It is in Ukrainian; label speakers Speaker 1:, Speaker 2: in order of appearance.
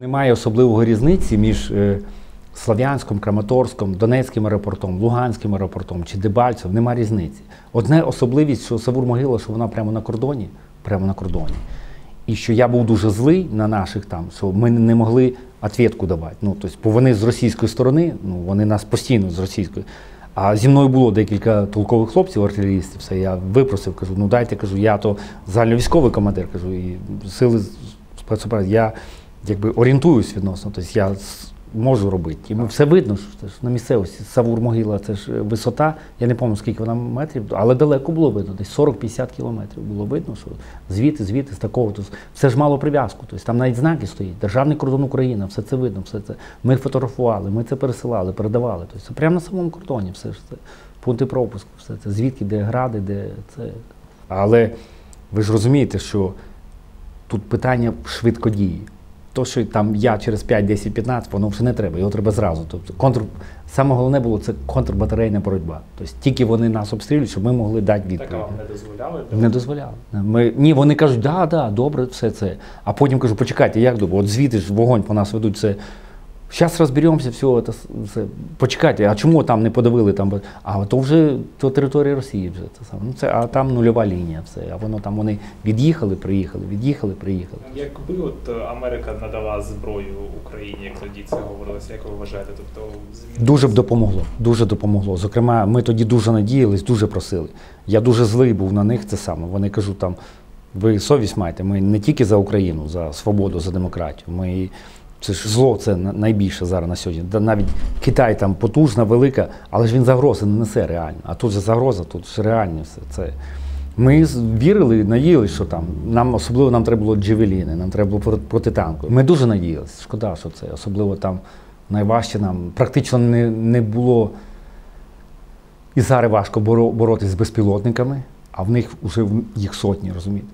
Speaker 1: Немає особливої різниці між е, Слов'янськом, Краматорськом, Донецьким аеропортом, Луганським аеропортом чи Дебальцем. Нема різниці. Одне особливість, що Савур Могила, що вона прямо на кордоні, прямо на кордоні. І що я був дуже злий на наших там, що ми не могли відповідку давати. Ну, тобто, бо вони з російської сторони, ну вони нас постійно з російської. А зі мною було декілька толкових хлопців, артилерістів. Все я випросив, кажу, ну дайте кажу, я то загальновійськовий командир, кажу, і сили спецоперації. Я якби орієнтуюсь відносно, тобто я можу робити. І ми все видно, що це ж на місцевості Савур могила, це ж висота. Я не пам'ятаю, скільки вона метрів, але далеко було видно, десь 40-50 кілометрів було видно, що звідти, звідти, з такого. Тобто, все ж мало прив'язку. Тобто там навіть знаки стоять. Державний кордон України, все це видно, все це. Ми фотографували, ми це пересилали, передавали. Тобто це прямо на самому кордоні, все ж це. Пункти пропуску, все це. Звідки, де гради, де це. Але ви ж розумієте, що тут питання швидкодії. То, що там я через 5, 10, 15, воно вже не треба, його треба зразу. Тобто контр... Саме головне було це контрбатарейна боротьба. Тобто тільки вони нас обстрілюють, щоб ми могли дати
Speaker 2: Так а вам не дозволяли?
Speaker 1: Не дозволяли. Ми, ні, вони кажуть, да, да, добре, все це. А потім кажу, почекайте, як добре, от звідти ж вогонь по нас ведуть, це. Зараз розберемося, все, це, все. Почекайте, а чому там не подавили? Там, а то вже то територія Росії вже це саме. Ну, це, а там нульова лінія, все. А воно там вони від'їхали, приїхали, від'їхали, приїхали.
Speaker 2: Якби от е, Америка надала зброю Україні, як тоді це говорилося, як ви вважаєте? Тобто зміни-
Speaker 1: Дуже б допомогло, дуже допомогло. Зокрема, ми тоді дуже надіялись, дуже просили. Я дуже злий був на них це саме. Вони кажуть, там, ви совість маєте, ми не тільки за Україну, за свободу, за демократію. Ми, це ж зло це найбільше зараз на сьогодні. Навіть Китай там потужна, велика, але ж він загрози не несе реально. А тут же загроза, тут ж реально все це. Ми вірили, надіялися, що там нам особливо нам треба було джевеліни, нам треба було проти- протитанкові. Ми дуже надіялися. Шкода, що це особливо там найважче нам практично не, не було. І зараз важко боро- боротися з безпілотниками, а в них вже їх сотні, розумієте?